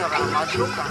要不然好久不打